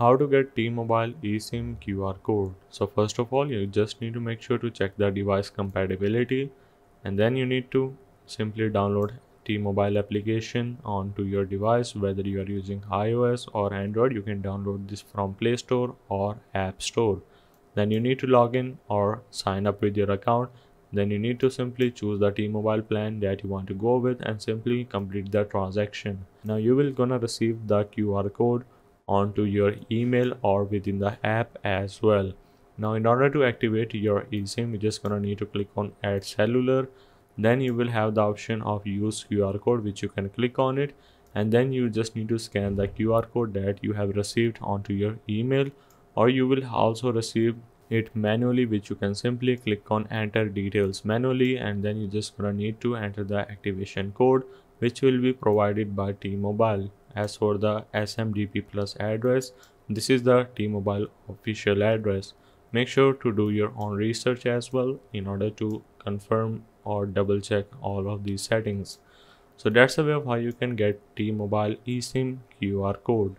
how to get T-Mobile eSIM QR code. So first of all, you just need to make sure to check the device compatibility and then you need to simply download T-Mobile application onto your device whether you are using iOS or Android. You can download this from Play Store or App Store. Then you need to log in or sign up with your account. Then you need to simply choose the T-Mobile plan that you want to go with and simply complete the transaction. Now you will gonna receive the QR code onto your email or within the app as well. Now in order to activate your eSIM you're just gonna need to click on add cellular. Then you will have the option of use QR code which you can click on it. And then you just need to scan the QR code that you have received onto your email. Or you will also receive it manually which you can simply click on enter details manually. And then you just gonna need to enter the activation code which will be provided by T-Mobile as for the SMDP Plus address, this is the T-Mobile official address. Make sure to do your own research as well in order to confirm or double check all of these settings. So that's the way of how you can get T-Mobile eSIM QR code.